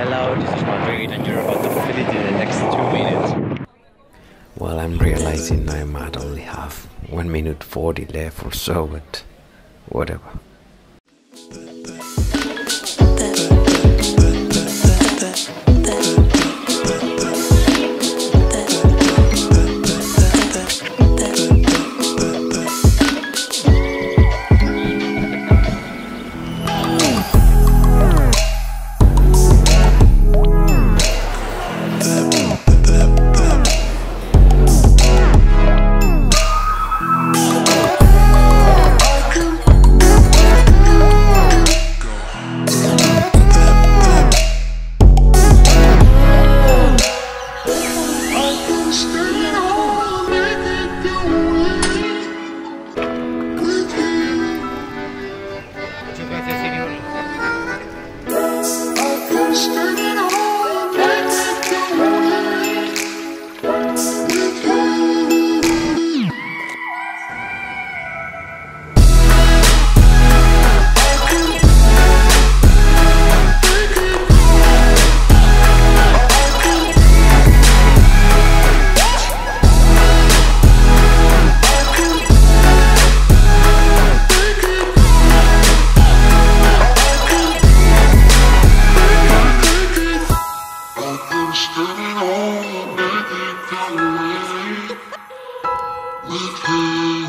Hello, this is Madrid, and you're about to fill it in the next two minutes. Well, I'm realizing I might only have 1 minute 40 left or so, but whatever. Standing